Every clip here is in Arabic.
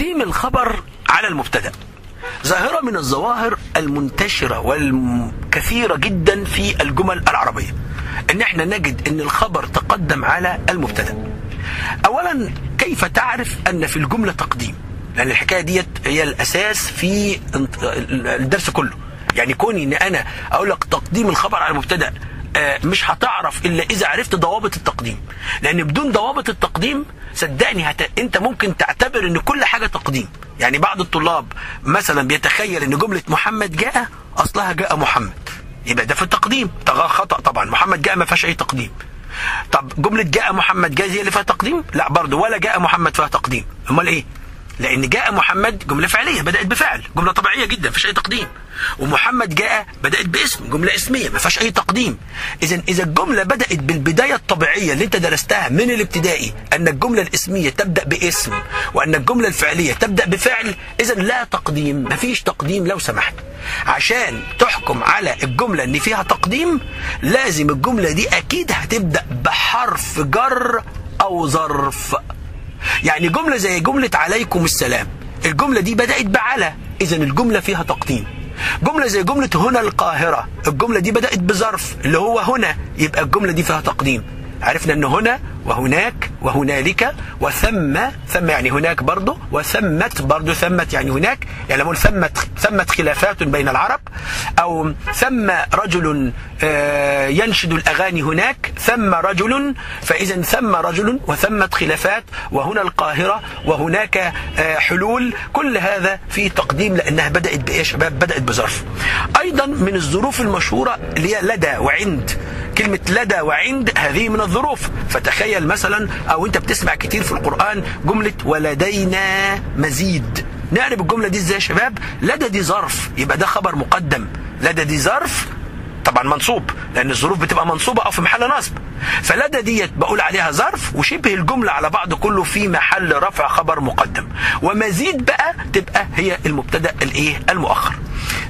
تقديم الخبر على المبتدأ. ظاهرة من الظواهر المنتشرة والكثيرة جدا في الجمل العربية إن إحنا نجد إن الخبر تقدم على المبتدأ. اولا كيف تعرف أن في الجملة تقديم؟ لأن الحكاية ديت هي الأساس في الدرس كله. يعني كوني إن أنا أقول لك تقديم الخبر على المبتدأ مش هتعرف إلا إذا عرفت ضوابط التقديم. لأن بدون ضوابط التقديم صدقني هت... أنت ممكن تعتبر إن كل حاجة تقديم. يعني بعض الطلاب مثلا بيتخيل إن جملة محمد جاء أصلها جاء محمد. يبقى ده في التقديم. خطأ طبعا. محمد جاء ما فيهاش أي تقديم. طب جملة جاء محمد جاء هي اللي فيها تقديم؟ لا برضه ولا جاء محمد فيها تقديم. أمال إيه؟ لأن جاء محمد جملة فعلية بدأت بفعل جملة طبيعية جدا ما فيش أي تقديم. ومحمد جاء بدأت باسم جملة اسمية ما فيهاش أي تقديم. اذا إذا الجملة بدأت بالبداية الطبيعية اللي أنت درستها من الابتدائي أن الجملة الاسمية تبدأ باسم وأن الجملة الفعلية تبدأ بفعل اذا لا تقديم ما فيش تقديم لو سمحت. عشان تحكم على الجملة اللي فيها تقديم لازم الجملة دي أكيد هتبدأ بحرف جر أو ظرف. يعني جملة زي جملة عليكم السلام. الجملة دي بدأت بعلى إذا الجملة فيها تقديم. جملة زي جملة هنا القاهرة. الجملة دي بدأت بظرف اللي هو هنا يبقى الجملة دي فيها تقديم. عرفنا ان هنا وهناك وهنالك وثم ثم يعني هناك برضه وثمت برضه ثمت يعني هناك يعني لما ثمت ثمت خلافات بين العرب أو ثم رجل ينشد الأغاني هناك ثم رجل فإذا ثم رجل وثمت خلافات وهنا القاهرة وهناك حلول كل هذا في تقديم لأنها بدأت بايه يا شباب بدأت بظرف. أيضا من الظروف هي لدى وعند كلمة لدى وعند هذه من الظروف. فتخيل مثلا أو أنت بتسمع كتير في القرآن جملة ولدينا مزيد. نعرف الجملة دي إزاي يا شباب؟ لدى دي ظرف يبقى ده خبر مقدم. لدى دي ظرف طبعا منصوب لأن الظروف بتبقى منصوبة أو في محل نصب. فلدى ديت بقول عليها ظرف وشبه الجملة على بعض كله في محل رفع خبر مقدم. ومزيد بقى تبقى هي المبتدأ الإيه؟ المؤخر.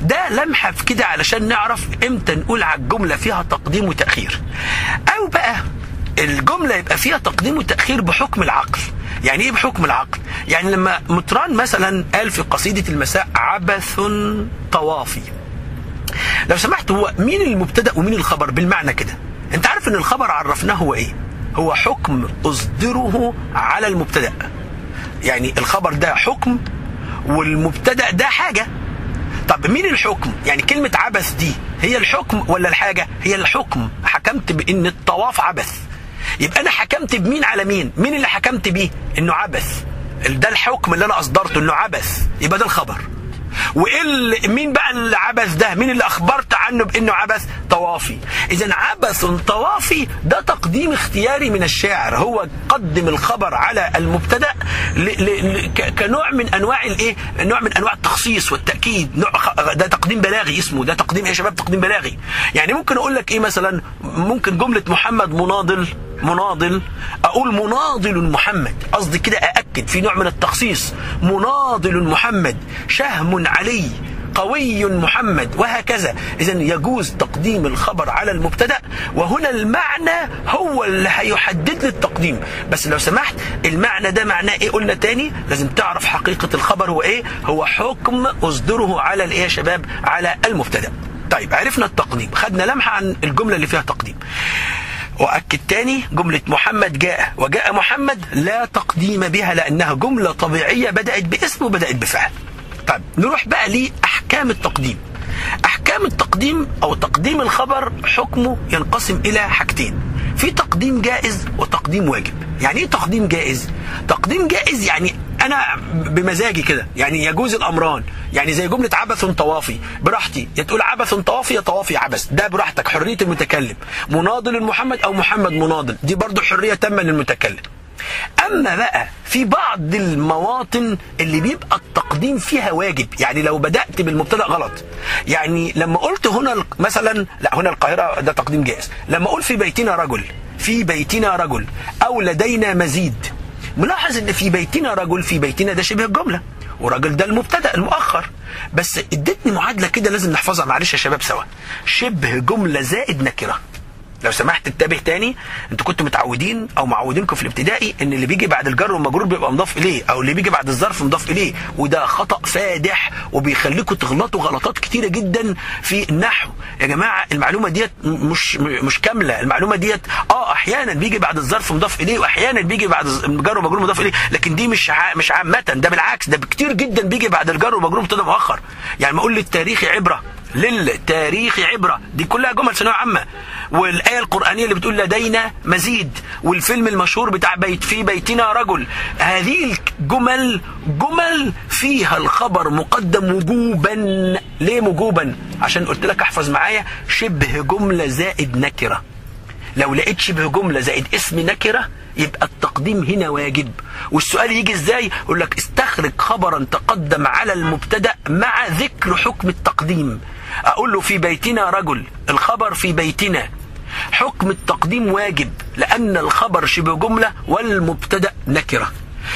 ده لمحة في كده علشان نعرف إمتى نقول على الجملة فيها تقديم وتأخير. أو بقى الجملة يبقى فيها تقديم وتأخير بحكم العقل. يعني إيه بحكم العقل؟ يعني لما مطران مثلا قال في قصيدة المساء عبث طوافي. لو سمحت هو مين المبتدأ ومين الخبر؟ بالمعنى كده. أنت عارف إن الخبر عرفناه هو إيه؟ هو حكم أصدره على المبتدأ. يعني الخبر ده حكم والمبتدأ ده حاجة. طب مين الحكم؟ يعني كلمة عبث دي هي الحكم ولا الحاجة؟ هي الحكم. حكمت بإن الطواف عبث. يبقى أنا حكمت بمين على مين؟ مين اللي حكمت بيه؟ إنه عبث. ده الحكم اللي أنا أصدرته إنه عبث. يبقى ده الخبر. وايه مين بقى اللي عبث ده؟ مين اللي أخبرت عنه بإنه عبث؟ طوافي. إذا عبث طوافي ده تقديم اختياري من الشاعر. هو قدم الخبر على المبتدأ. كنوع من أنواع الايه نوع من أنواع التخصيص والتأكيد. نوع ده تقديم بلاغي اسمه. ده تقديم إيه يا شباب؟ تقديم بلاغي. يعني ممكن أقول لك إيه مثلا؟ ممكن جملة محمد مناضل مناضل. أقول مناضل محمد. قصدي كده أأكد في نوع من التخصيص. مناضل محمد. شهم علي. قوي محمد. وهكذا. اذا يجوز تقديم الخبر على المبتدأ. وهنا المعنى هو اللي هيحدد لي التقديم. بس لو سمحت المعنى ده معناه إيه قلنا تاني؟ لازم تعرف حقيقة الخبر هو إيه. هو حكم أصدره على الإيه يا شباب؟ على المبتدأ. طيب عرفنا التقديم. خدنا لمحة عن الجملة اللي فيها تقديم. وأكد تاني جملة محمد جاء وجاء محمد لا تقديم بها لأنها جملة طبيعية بدأت باسم وبدأت بفعل. طيب نروح بقى لأحكام التقديم. أحكام التقديم أو تقديم الخبر حكمه ينقسم إلى حاجتين. في تقديم جائز وتقديم واجب. يعني إيه تقديم جائز؟ تقديم جائز يعني أنا بمزاجي كده. يعني يجوز الأمران. يعني زي جملة عبث طوافي. براحتي. يا تقول عبث طوافي يا طوافي عبث. ده براحتك. حرية المتكلم. مناضل محمد أو محمد مناضل. دي برضو حرية تامة للمتكلم. أما بقى في بعض المواطن اللي بيبقى التقديم فيها واجب. يعني لو بدأت بالمبتدأ غلط. يعني لما قلت هنا مثلا لا هنا القاهرة ده تقديم جائز. لما أقول في بيتنا رجل في بيتنا رجل أو لدينا مزيد ملاحظ إن في بيتنا رجل في بيتنا ده شبه الجملة. ورجل ده المبتدأ المؤخر. بس ادتني معادلة كده لازم نحفظها معلش يا شباب سوا. شبه جملة زائد نكرة. لو سمحت انتبه تاني أنتوا كنتوا متعودين أو معودينكم في الابتدائي إن اللي بيجي بعد الجر والمجرور بيبقى مضاف إليه أو اللي بيجي بعد الظرف مضاف إليه وده خطأ فادح وبيخليكم تغلطوا غلطات كتيرة جدا في النحو. يا جماعة المعلومة ديت مش مش كاملة. المعلومة ديت آه أحيانا بيجي بعد الظرف مضاف إليه واحيانا بيجي بعد الجر والمجرور مضاف إليه لكن دي مش ع... مش عامة ده بالعكس ده كتير جدا بيجي بعد الجر والمجرور مبتدا مؤخر يعني ما أقول للتاريخ عبرة للتاريخ عبرة. دي كلها جمل ثانوية عامة. والآية القرآنية اللي بتقول لدينا مزيد والفيلم المشهور بتاع بيت في بيتنا رجل. هذه الجمل جمل فيها الخبر مقدم وجوبا. ليه وجوبا عشان قلت لك احفظ معايا شبه جملة زائد نكرة. لو لقيت شبه جملة زائد اسم نكرة يبقى التقديم هنا واجب. والسؤال يجي إزاي؟ يقول لك استخرج خبرا تقدم على المبتدأ مع ذكر حكم التقديم. أقول له في بيتنا رجل الخبر في بيتنا. حكم التقديم واجب لأن الخبر شبه جملة والمبتدأ نكرة.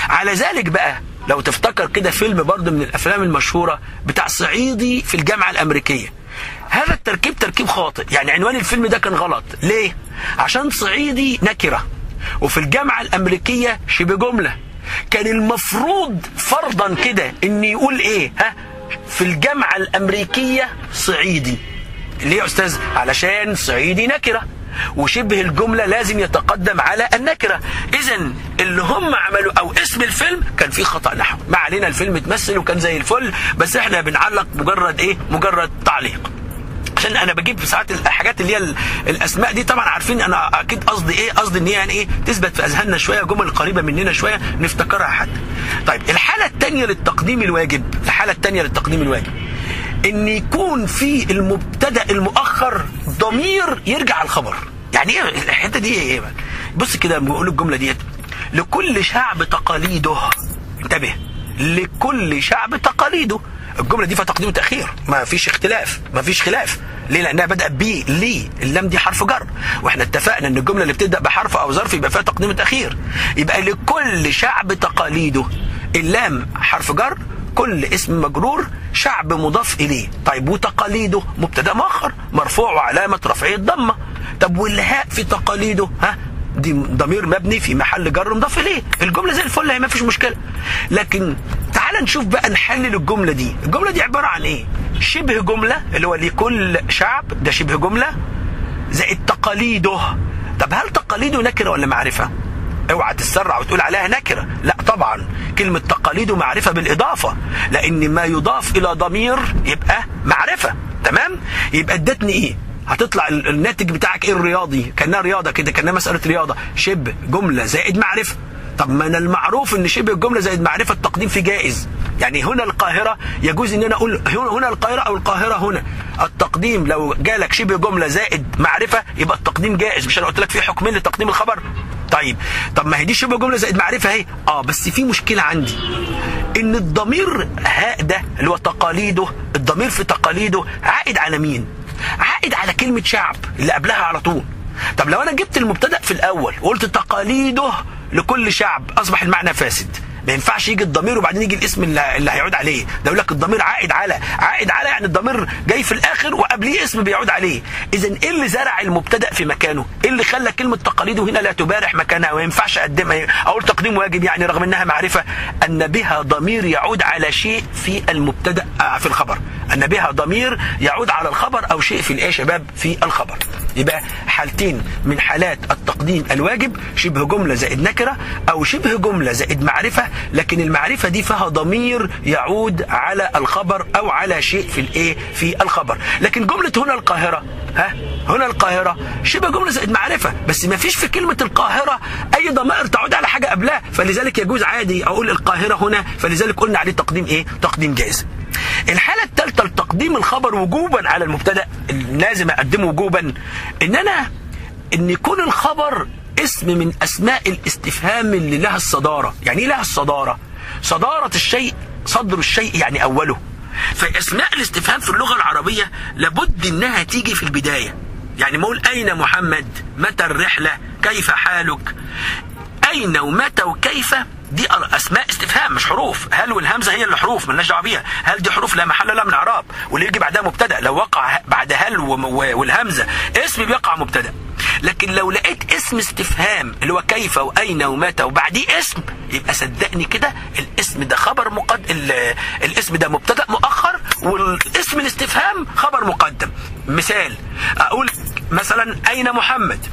على ذلك بقى لو تفتكر كده فيلم برضه من الأفلام المشهورة بتاع صعيدي في الجامعة الأمريكية. هذا التركيب تركيب خاطئ يعني عنوان الفيلم ده كان غلط. ليه؟ عشان صعيدي نكرة. وفي الجامعة الأمريكية شبه جملة. كان المفروض فرضا كده إن يقول إيه؟ ها؟ في الجامعة الأمريكية صعيدي. ليه يا أستاذ؟ علشان صعيدي نكرة. وشبه الجملة لازم يتقدم على النكرة. إذا اللي هم عملوا أو اسم الفيلم كان فيه خطأ نحو. ما علينا الفيلم اتمثل وكان زي الفل بس إحنا بنعلق مجرد إيه؟ مجرد تعليق. عشان أنا بجيب ساعات الحاجات اللي هي الأسماء دي طبعا عارفين أنا أكيد قصدي إيه؟ قصدي إن هي يعني إيه؟ تثبت في أذهاننا شوية جمل قريبة مننا شوية نفتكرها حتى. طيب الحالة الثانية للتقديم الواجب. الحالة الثانية للتقديم الواجب. إن يكون في المبتدأ المؤخر ضمير يرجع على الخبر. يعني إيه الحتة دي إيه بقى؟ بص كده بقول الجملة ديت. لكل شعب تقاليده. انتبه. لكل شعب تقاليده. الجملة دي فيها تقديم وتاخير ما فيش اختلاف. ما فيش خلاف. ليه؟ لأنها بدأت بي ليه اللام دي حرف جر. وإحنا اتفقنا إن الجملة اللي بتبدأ بحرف أو ظرف يبقى فيها تقديم وتاخير يبقى لكل شعب تقاليده. اللام حرف جر كل اسم مجرور شعب مضاف إليه. طيب وتقاليده؟ مبتدا مؤخر مرفوع وعلامة رفعه الضمة. طب والهاء في تقاليده؟ ها دي ضمير مبني في محل جر مضاف إليه. الجملة زي الفل هي ما فيش مشكلة. لكن تعال نشوف بقى نحلل الجملة دي. الجملة دي عبارة عن إيه؟ شبه جملة اللي هو لكل شعب ده شبه جملة. زائد تقاليده. طب هل تقاليده نكرة ولا معرفة؟ اوعى تتسرع وتقول عليها نكرة. لا طبعا. كلمة تقاليده معرفة بالإضافة. لأن ما يضاف إلى ضمير يبقى معرفة. تمام؟ يبقى ادتني إيه؟ هتطلع الناتج بتاعك إيه الرياضي؟ كأنها رياضة كده كأنها مسألة رياضة. شبه جملة زائد معرفة. طب ما أنا المعروف إن شبه الجملة زائد معرفة التقديم في جائز. يعني هنا القاهرة يجوز إن أنا أقول هنا القاهرة أو القاهرة هنا. التقديم لو جالك شبه جملة زائد معرفة يبقى التقديم جائز. مش أنا قلت لك في حكمين لتقديم الخبر؟ طيب طب ما هي دي شبه جملة زائد معرفة أهي. آه بس في مشكلة عندي. إن الضمير هاء ده اللي هو تقاليده الضمير في تقاليده عائد على مين؟ عائد على كلمة شعب اللي قبلها على طول. طب لو أنا جبت المبتدأ في الأول وقلت تقاليده لكل شعب أصبح المعنى فاسد. ما ينفعش يجي الضمير وبعدين يجي الاسم اللي, هيعود عليه. ده يقول لك الضمير عائد على عائد على يعني الضمير جاي في الآخر وقبليه اسم بيعود عليه. اذا إيه اللي زرع المبتدأ في مكانه؟ إيه اللي خلى كلمة تقاليده هنا لا تبارح مكانها؟ وما ينفعش أقدمها. أقول تقديم واجب يعني رغم إنها معرفة أن بها ضمير يعود على شيء في المبتدأ في الخبر. أن بها ضمير يعود على الخبر أو شيء في الإيه شباب في الخبر. يبقى حالتين من حالات التقديم الواجب شبه جملة زائد نكرة أو شبه جملة زائد معرفة لكن المعرفة دي فيها ضمير يعود على الخبر أو على شيء في الإيه في الخبر. لكن جملة هنا القاهرة ها؟ هنا القاهرة شبه جملة زائد معرفة بس ما فيش في كلمة القاهرة أي ضمائر تعود على حاجة قبلها فلذلك يجوز عادي أقول القاهرة هنا فلذلك قلنا عليه تقديم إيه؟ تقديم جائز. الحالة الثالثة لتقديم الخبر وجوبا على المبتدأ لازم أقدمه وجوبا إن أنا إن يكون الخبر اسم من أسماء الاستفهام اللي لها الصدارة. يعني إيه لها الصدارة؟ صدارة الشيء صدر الشيء يعني أوله. فأسماء الاستفهام في اللغة العربية لابد إنها تيجي في البداية. يعني ما أقول أين محمد؟ متى الرحلة؟ كيف حالك؟ أين ومتى وكيف؟ دي أسماء استفهام مش حروف. هل والهمزة هي اللي حروف؟ مالناش دعوة بيها. هل دي حروف لا محل لها من إعراب؟ واللي يجي بعدها مبتدأ. لو وقع بعد هل والهمزة اسم بيقع مبتدأ. لكن لو لقيت اسم استفهام اللي هو كيف وأين ومتى وبعديه اسم يبقى صدقني كده الاسم ده خبر مقدم الاسم ده مبتدأ مؤخر والاسم الاستفهام خبر مقدم. مثال أقول مثلا أين محمد؟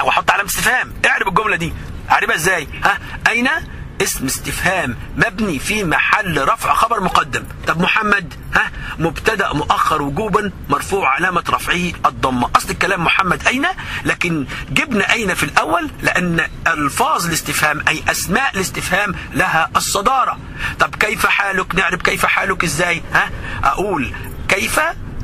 أو أحط علامة استفهام. اعرب الجملة دي. أعربها إزاي؟ ها؟ أين اسم استفهام مبني في محل رفع خبر مقدم. طب محمد ها مبتدأ مؤخر وجوبا مرفوع علامة رفعه الضمه أصل الكلام محمد أين؟ لكن جبنا أين في الأول؟ لأن ألفاظ الاستفهام أي أسماء الاستفهام لها الصدارة. طب كيف حالك؟ نعرف كيف حالك إزاي؟ ها أقول كيف؟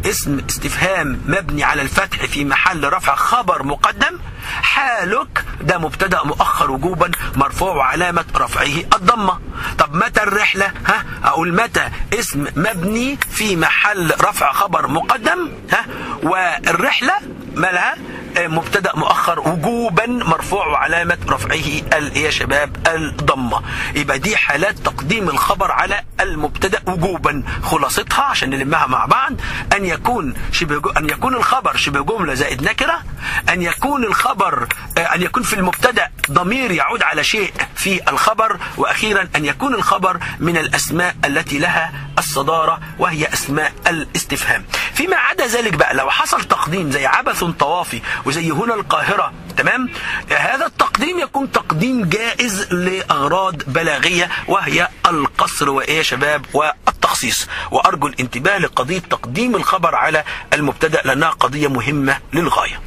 اسم استفهام مبني على الفتح في محل رفع خبر مقدم حالك ده مبتدأ مؤخر وجوبا مرفوع وعلامه رفعه الضمة. طب متى الرحلة؟ ها أقول متى اسم مبني في محل رفع خبر مقدم؟ ها والرحلة مالها؟ مبتدأ مؤخر وجوبا مرفوع وعلامة رفعه يا شباب الضمة. يبقى دي حالات تقديم الخبر على المبتدأ وجوبا. خلاصتها عشان نلمها مع بعض. أن يكون شبه أن يكون الخبر شبه جملة زائد نكرة. أن يكون الخبر أن يكون في المبتدأ ضمير يعود على شيء في الخبر. وأخيرا أن يكون الخبر من الأسماء التي لها الصدارة وهي أسماء الاستفهام. فيما عدا ذلك بقى لو حصل تقديم زي عبث طوافي وزي هنا القاهرة. تمام؟ هذا التقديم يكون تقديم جائز لأغراض بلاغية وهي القصر وإيه يا شباب؟ والتخصيص. وأرجو الانتباه لقضية تقديم الخبر على المبتدأ لأنها قضية مهمة للغاية.